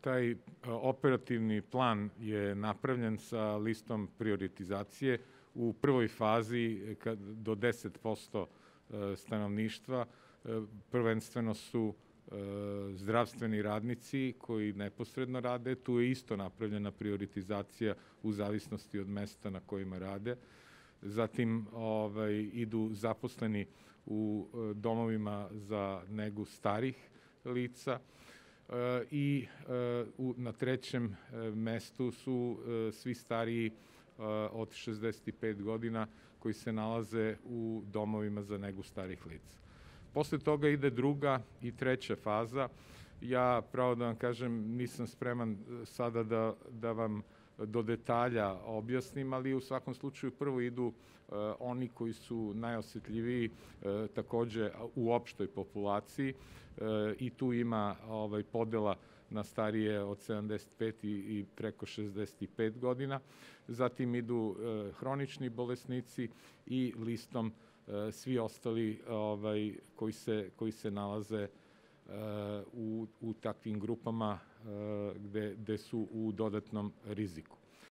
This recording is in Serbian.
taj operativni plan je napravljen sa listom prioritizacije. U prvoj fazi kad, do 10% stanovništva prvenstveno su zdravstveni radnici koji neposredno rade, tu je isto napravljena prioritizacija u zavisnosti od mesta na kojima rade. Zatim ovaj, idu zaposleni u domovima za negu starih lica, i u, na trećem mestu su svi stariji od 65 godina koji se nalaze u domovima za negu starih lica. Posle toga ide druga i treća faza. Ja, pravo da vam kažem, nisam spreman sada da, da vam do detalja objasnim, ali u svakom slučaju prvo idu uh, oni koji su najosetljiviji uh, takođe u opštoj populaciji uh, i tu ima ovaj podela na starije od 75 i, i preko 65 godina. Zatim idu hronični bolesnici i listom svi ostali ovaj koji se koji se nalaze u, u takvim grupama gde, gde su u dodatnom riziku.